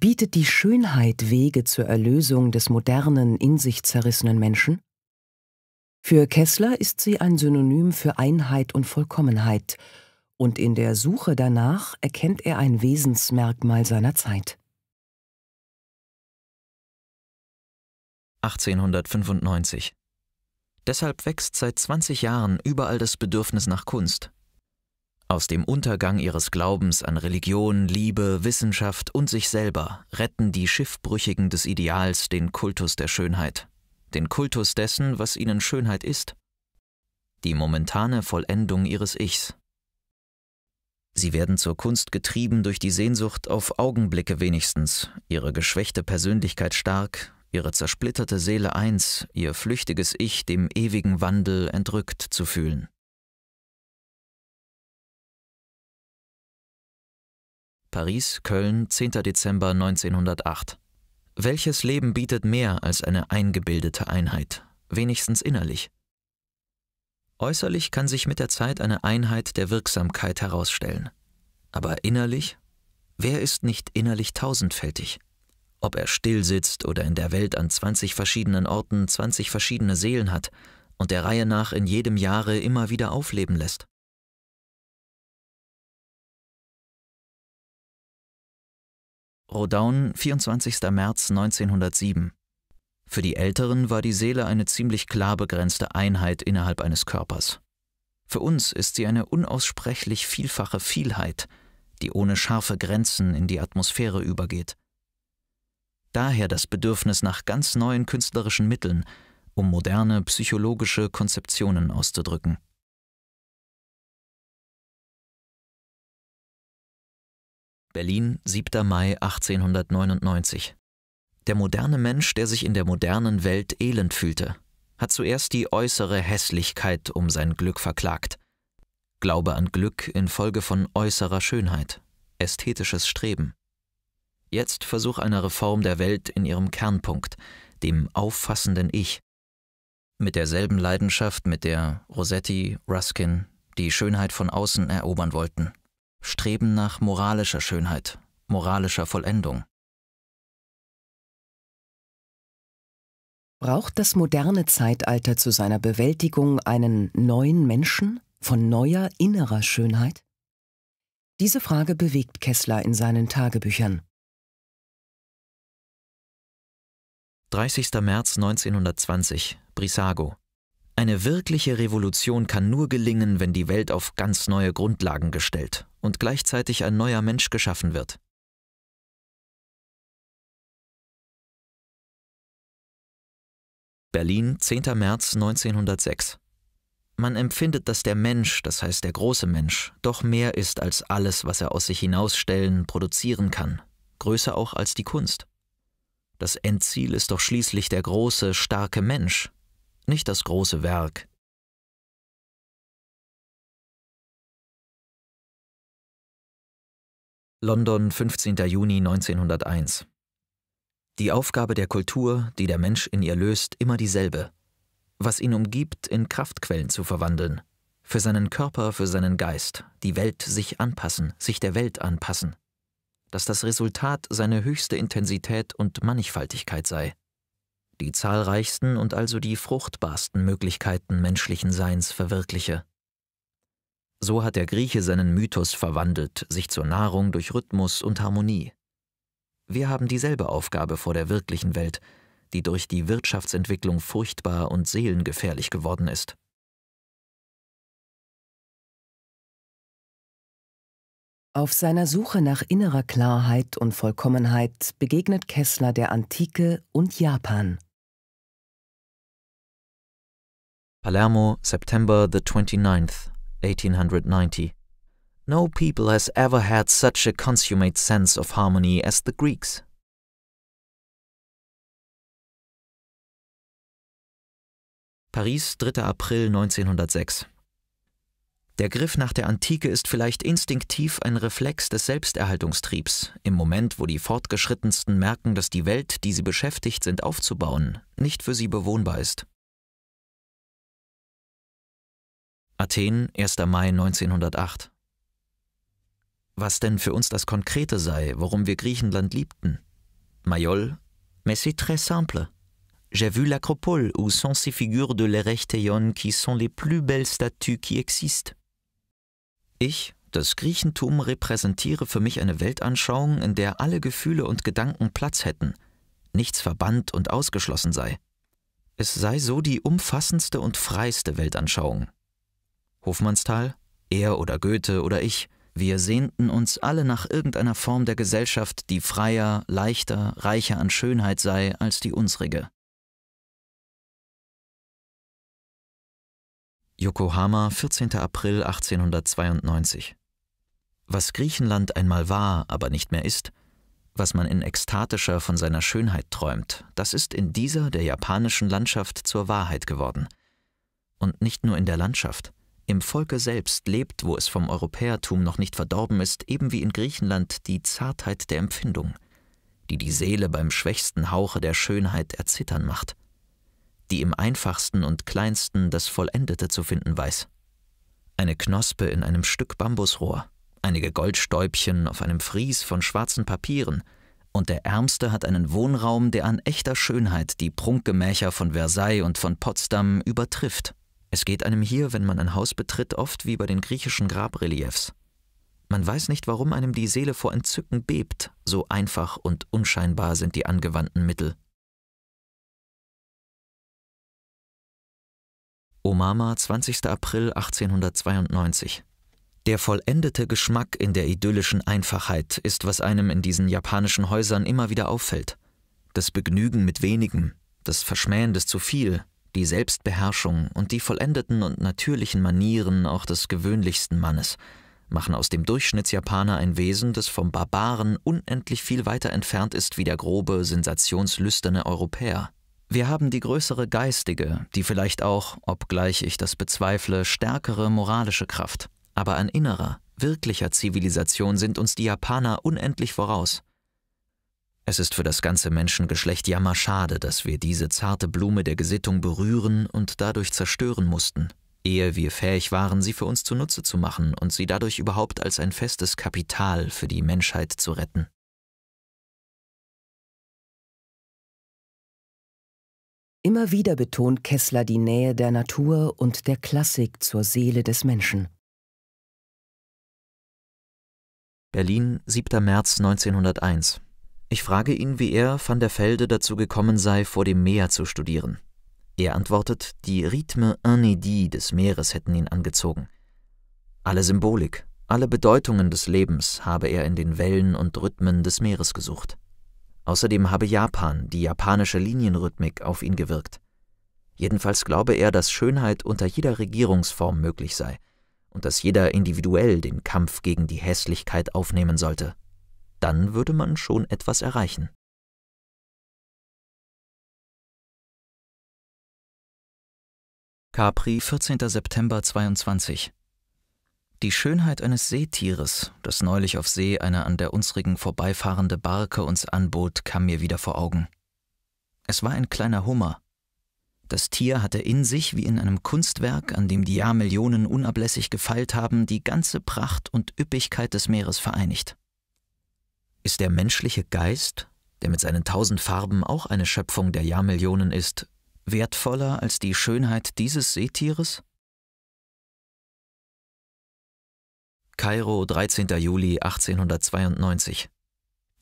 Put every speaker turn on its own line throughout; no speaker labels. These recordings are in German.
Bietet die Schönheit Wege zur Erlösung des modernen, in sich zerrissenen Menschen? Für Kessler ist sie ein Synonym für Einheit und Vollkommenheit, und in der Suche danach erkennt er ein Wesensmerkmal seiner Zeit.
1895 Deshalb wächst seit 20 Jahren überall das Bedürfnis nach Kunst. Aus dem Untergang ihres Glaubens an Religion, Liebe, Wissenschaft und sich selber retten die Schiffbrüchigen des Ideals den Kultus der Schönheit, den Kultus dessen, was ihnen Schönheit ist, die momentane Vollendung ihres Ichs. Sie werden zur Kunst getrieben durch die Sehnsucht auf Augenblicke wenigstens, ihre geschwächte Persönlichkeit stark, ihre zersplitterte Seele eins, ihr flüchtiges Ich dem ewigen Wandel entrückt zu fühlen. Paris, Köln, 10. Dezember 1908. Welches Leben bietet mehr als eine eingebildete Einheit, wenigstens innerlich? Äußerlich kann sich mit der Zeit eine Einheit der Wirksamkeit herausstellen. Aber innerlich? Wer ist nicht innerlich tausendfältig? Ob er still sitzt oder in der Welt an 20 verschiedenen Orten 20 verschiedene Seelen hat und der Reihe nach in jedem Jahre immer wieder aufleben lässt. Rodaun, 24. März 1907. Für die Älteren war die Seele eine ziemlich klar begrenzte Einheit innerhalb eines Körpers. Für uns ist sie eine unaussprechlich vielfache Vielheit, die ohne scharfe Grenzen in die Atmosphäre übergeht. Daher das Bedürfnis nach ganz neuen künstlerischen Mitteln, um moderne psychologische Konzeptionen auszudrücken. Berlin, 7. Mai 1899. Der moderne Mensch, der sich in der modernen Welt elend fühlte, hat zuerst die äußere Hässlichkeit um sein Glück verklagt. Glaube an Glück infolge von äußerer Schönheit, ästhetisches Streben. Jetzt Versuch einer Reform der Welt in ihrem Kernpunkt, dem auffassenden Ich. Mit derselben Leidenschaft, mit der Rossetti, Ruskin die Schönheit von außen erobern wollten. Streben nach moralischer Schönheit, moralischer Vollendung.
Braucht das moderne Zeitalter zu seiner Bewältigung einen neuen Menschen von neuer innerer Schönheit? Diese Frage bewegt Kessler in seinen Tagebüchern.
30. März 1920, Brissago. Eine wirkliche Revolution kann nur gelingen, wenn die Welt auf ganz neue Grundlagen gestellt und gleichzeitig ein neuer Mensch geschaffen wird. Berlin, 10. März 1906. Man empfindet, dass der Mensch, das heißt der große Mensch, doch mehr ist als alles, was er aus sich hinausstellen, produzieren kann, größer auch als die Kunst. Das Endziel ist doch schließlich der große, starke Mensch, nicht das große Werk. London, 15. Juni 1901. Die Aufgabe der Kultur, die der Mensch in ihr löst, immer dieselbe. Was ihn umgibt, in Kraftquellen zu verwandeln. Für seinen Körper, für seinen Geist, die Welt sich anpassen, sich der Welt anpassen. Dass das Resultat seine höchste Intensität und Mannigfaltigkeit sei die zahlreichsten und also die fruchtbarsten Möglichkeiten menschlichen Seins verwirkliche. So hat der Grieche seinen Mythos verwandelt, sich zur Nahrung durch Rhythmus und Harmonie. Wir haben dieselbe Aufgabe vor der wirklichen Welt, die durch die Wirtschaftsentwicklung furchtbar und seelengefährlich geworden ist.
Auf seiner Suche nach innerer Klarheit und Vollkommenheit begegnet Kessler der Antike und Japan.
Palermo, September the 29th, 1890. No people has ever had such a consummate sense of harmony as the Greeks. Paris, 3. April 1906. Der Griff nach der Antike ist vielleicht instinktiv ein Reflex des Selbsterhaltungstriebs, im Moment, wo die Fortgeschrittensten merken, dass die Welt, die sie beschäftigt sind aufzubauen, nicht für sie bewohnbar ist. Athen, 1. Mai 1908. Was denn für uns das Konkrete sei, worum wir Griechenland liebten, Mayol, mais c'est très simple. J'ai vu l'acropole où sont ces figures de l'Erechtheion qui sont les plus belles statues qui existent. Ich, das Griechentum, repräsentiere für mich eine Weltanschauung, in der alle Gefühle und Gedanken Platz hätten, nichts verbannt und ausgeschlossen sei. Es sei so die umfassendste und freiste Weltanschauung. Hofmannsthal, er oder Goethe oder ich, wir sehnten uns alle nach irgendeiner Form der Gesellschaft, die freier, leichter, reicher an Schönheit sei als die unsrige. Yokohama, 14. April 1892 Was Griechenland einmal war, aber nicht mehr ist, was man in ekstatischer von seiner Schönheit träumt, das ist in dieser der japanischen Landschaft zur Wahrheit geworden. Und nicht nur in der Landschaft. Im Volke selbst lebt, wo es vom Europäertum noch nicht verdorben ist, eben wie in Griechenland die Zartheit der Empfindung, die die Seele beim schwächsten Hauche der Schönheit erzittern macht, die im einfachsten und kleinsten das Vollendete zu finden weiß. Eine Knospe in einem Stück Bambusrohr, einige Goldstäubchen auf einem Fries von schwarzen Papieren, und der Ärmste hat einen Wohnraum, der an echter Schönheit die Prunkgemächer von Versailles und von Potsdam übertrifft. Es geht einem hier, wenn man ein Haus betritt, oft wie bei den griechischen Grabreliefs. Man weiß nicht, warum einem die Seele vor Entzücken bebt, so einfach und unscheinbar sind die angewandten Mittel. Omama, 20. April 1892 der vollendete Geschmack in der idyllischen Einfachheit ist, was einem in diesen japanischen Häusern immer wieder auffällt. Das Begnügen mit wenigem, das Verschmähen des zu viel, die Selbstbeherrschung und die vollendeten und natürlichen Manieren auch des gewöhnlichsten Mannes machen aus dem Durchschnittsjapaner ein Wesen, das vom Barbaren unendlich viel weiter entfernt ist wie der grobe, sensationslüsterne Europäer. Wir haben die größere geistige, die vielleicht auch, obgleich ich das bezweifle, stärkere moralische Kraft. Aber an innerer, wirklicher Zivilisation sind uns die Japaner unendlich voraus. Es ist für das ganze Menschengeschlecht jammerschade, dass wir diese zarte Blume der Gesittung berühren und dadurch zerstören mussten, ehe wir fähig waren, sie für uns zunutze zu machen und sie dadurch überhaupt als ein festes Kapital für die Menschheit zu retten.
Immer wieder betont Kessler die Nähe der Natur und der Klassik zur Seele des Menschen.
Berlin, 7. März 1901 ich frage ihn, wie er van der Velde dazu gekommen sei, vor dem Meer zu studieren. Er antwortet, die Rhythme inédits des Meeres hätten ihn angezogen. Alle Symbolik, alle Bedeutungen des Lebens habe er in den Wellen und Rhythmen des Meeres gesucht. Außerdem habe Japan, die japanische Linienrhythmik, auf ihn gewirkt. Jedenfalls glaube er, dass Schönheit unter jeder Regierungsform möglich sei und dass jeder individuell den Kampf gegen die Hässlichkeit aufnehmen sollte dann würde man schon etwas erreichen. Capri, 14. September 22 Die Schönheit eines Seetieres, das neulich auf See eine an der unsrigen vorbeifahrende Barke uns anbot, kam mir wieder vor Augen. Es war ein kleiner Hummer. Das Tier hatte in sich, wie in einem Kunstwerk, an dem die Jahrmillionen unablässig gefeilt haben, die ganze Pracht und Üppigkeit des Meeres vereinigt. Ist der menschliche Geist, der mit seinen tausend Farben auch eine Schöpfung der Jahrmillionen ist, wertvoller als die Schönheit dieses Seetieres? Kairo, 13. Juli 1892.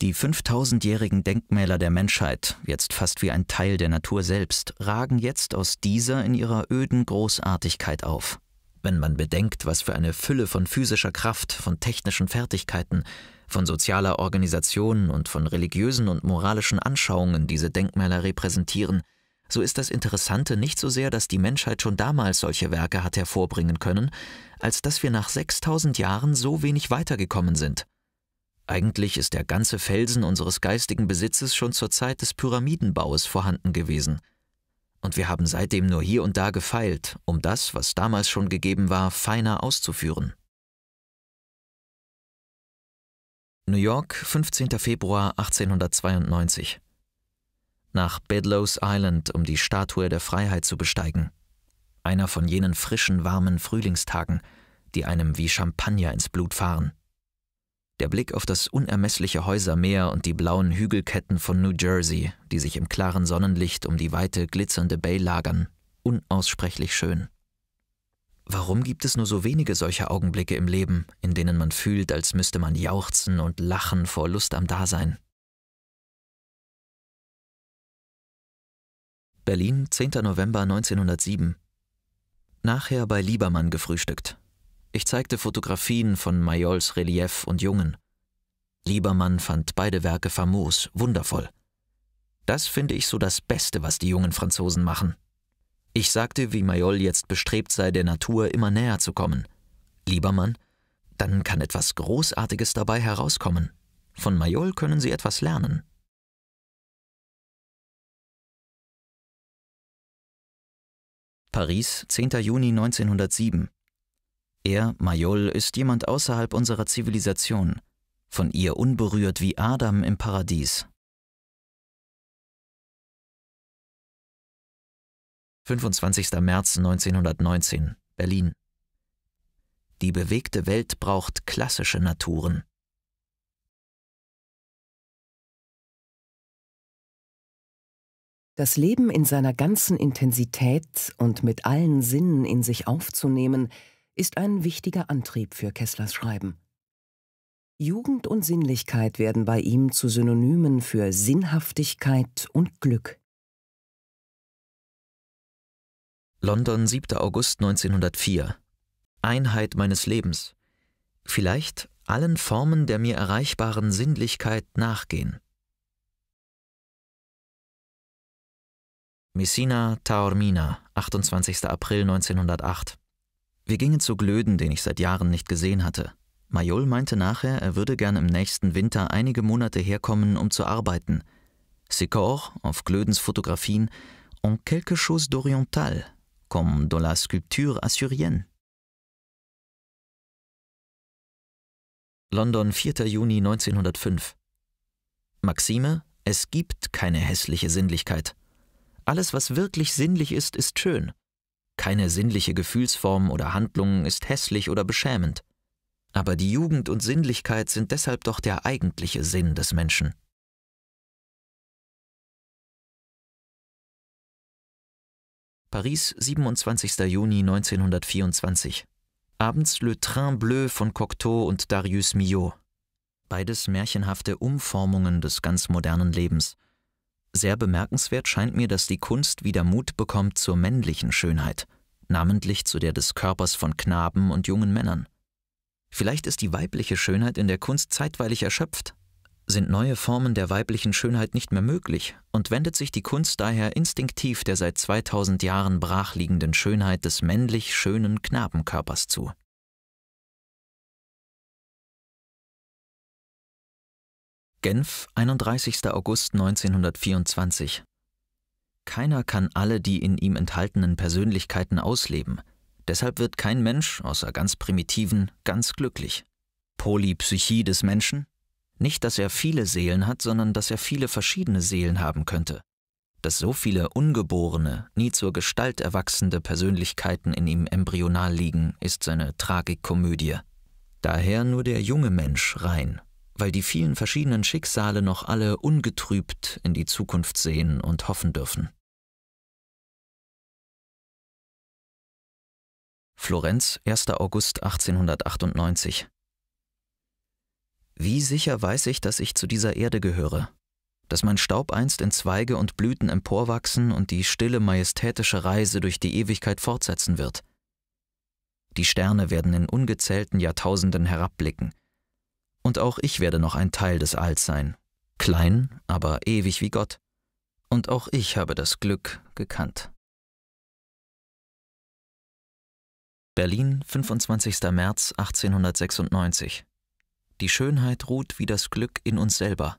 Die 5000-jährigen Denkmäler der Menschheit, jetzt fast wie ein Teil der Natur selbst, ragen jetzt aus dieser in ihrer öden Großartigkeit auf. Wenn man bedenkt, was für eine Fülle von physischer Kraft, von technischen Fertigkeiten, von sozialer Organisation und von religiösen und moralischen Anschauungen diese Denkmäler repräsentieren, so ist das Interessante nicht so sehr, dass die Menschheit schon damals solche Werke hat hervorbringen können, als dass wir nach 6000 Jahren so wenig weitergekommen sind. Eigentlich ist der ganze Felsen unseres geistigen Besitzes schon zur Zeit des Pyramidenbaues vorhanden gewesen. Und wir haben seitdem nur hier und da gefeilt, um das, was damals schon gegeben war, feiner auszuführen. New York, 15. Februar 1892. Nach Bedloes Island, um die Statue der Freiheit zu besteigen. Einer von jenen frischen, warmen Frühlingstagen, die einem wie Champagner ins Blut fahren. Der Blick auf das unermessliche Häusermeer und die blauen Hügelketten von New Jersey, die sich im klaren Sonnenlicht um die weite, glitzernde Bay lagern, unaussprechlich schön. Warum gibt es nur so wenige solcher Augenblicke im Leben, in denen man fühlt, als müsste man jauchzen und lachen vor Lust am Dasein? Berlin, 10. November 1907. Nachher bei Liebermann gefrühstückt. Ich zeigte Fotografien von Majols Relief und Jungen. Liebermann fand beide Werke famos, wundervoll. Das finde ich so das Beste, was die jungen Franzosen machen. Ich sagte, wie Mayol jetzt bestrebt sei, der Natur immer näher zu kommen. Liebermann, dann kann etwas Großartiges dabei herauskommen. Von Mayol können Sie etwas lernen. Paris, 10. Juni 1907. Er, Mayol, ist jemand außerhalb unserer Zivilisation, von ihr unberührt wie Adam im Paradies. 25. März 1919, Berlin. Die bewegte Welt braucht klassische Naturen.
Das Leben in seiner ganzen Intensität und mit allen Sinnen in sich aufzunehmen, ist ein wichtiger Antrieb für Kesslers Schreiben. Jugend und Sinnlichkeit werden bei ihm zu Synonymen für Sinnhaftigkeit und Glück.
London, 7. August 1904. Einheit meines Lebens. Vielleicht allen Formen der mir erreichbaren Sinnlichkeit nachgehen. Messina, Taormina, 28. April 1908. Wir gingen zu Glöden, den ich seit Jahren nicht gesehen hatte. Majol meinte nachher, er würde gern im nächsten Winter einige Monate herkommen, um zu arbeiten. C'est auf Glödens Fotografien, en quelque chose d'oriental, comme dans la sculpture assyrienne. London, 4. Juni 1905. Maxime, es gibt keine hässliche Sinnlichkeit. Alles, was wirklich sinnlich ist, ist schön. Keine sinnliche Gefühlsform oder Handlung ist hässlich oder beschämend. Aber die Jugend und Sinnlichkeit sind deshalb doch der eigentliche Sinn des Menschen. Paris, 27. Juni 1924. Abends Le Train Bleu von Cocteau und Darius Milhaud. Beides märchenhafte Umformungen des ganz modernen Lebens. Sehr bemerkenswert scheint mir, dass die Kunst wieder Mut bekommt zur männlichen Schönheit, namentlich zu der des Körpers von Knaben und jungen Männern. Vielleicht ist die weibliche Schönheit in der Kunst zeitweilig erschöpft, sind neue Formen der weiblichen Schönheit nicht mehr möglich und wendet sich die Kunst daher instinktiv der seit 2000 Jahren brachliegenden Schönheit des männlich schönen Knabenkörpers zu. Genf, 31. August 1924. Keiner kann alle die in ihm enthaltenen Persönlichkeiten ausleben. Deshalb wird kein Mensch, außer ganz primitiven, ganz glücklich. Polypsychie des Menschen? Nicht, dass er viele Seelen hat, sondern dass er viele verschiedene Seelen haben könnte. Dass so viele ungeborene, nie zur Gestalt erwachsende Persönlichkeiten in ihm embryonal liegen, ist seine Tragikkomödie. Daher nur der junge Mensch rein weil die vielen verschiedenen Schicksale noch alle ungetrübt in die Zukunft sehen und hoffen dürfen. Florenz, 1. August 1898 Wie sicher weiß ich, dass ich zu dieser Erde gehöre, dass mein Staub einst in Zweige und Blüten emporwachsen und die stille majestätische Reise durch die Ewigkeit fortsetzen wird. Die Sterne werden in ungezählten Jahrtausenden herabblicken, und auch ich werde noch ein Teil des Alls sein, klein, aber ewig wie Gott. Und auch ich habe das Glück gekannt. Berlin, 25. März 1896. Die Schönheit ruht wie das Glück in uns selber.